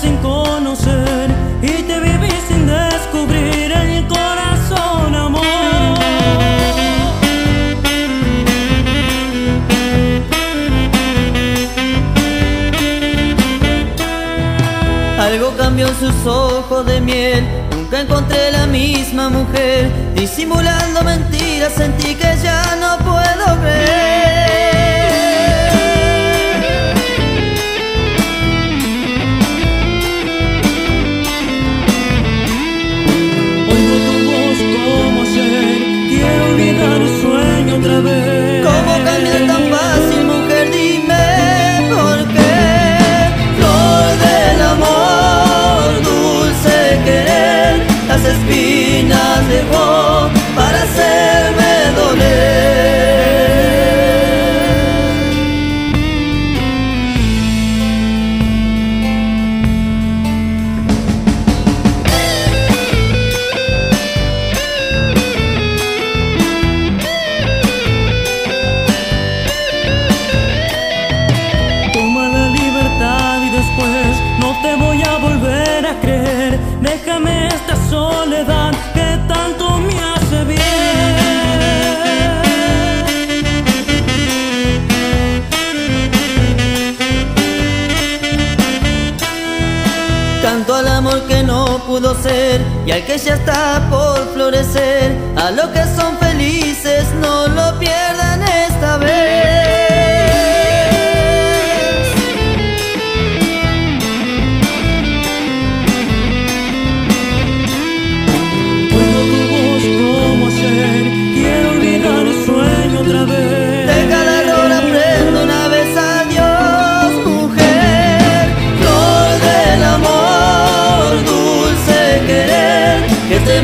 sin conocer y te viví sin descubrir el corazón, amor. Algo cambió en sus ojos de miel, nunca encontré la misma mujer, disimulando mentiras sentí que ya no puedo ver. Espinas dejó para hacerme doler Toma la libertad y después no te voy a volver a creer. Déjame esta soledad pudo ser y al que ya está por florecer, a lo que son felices que te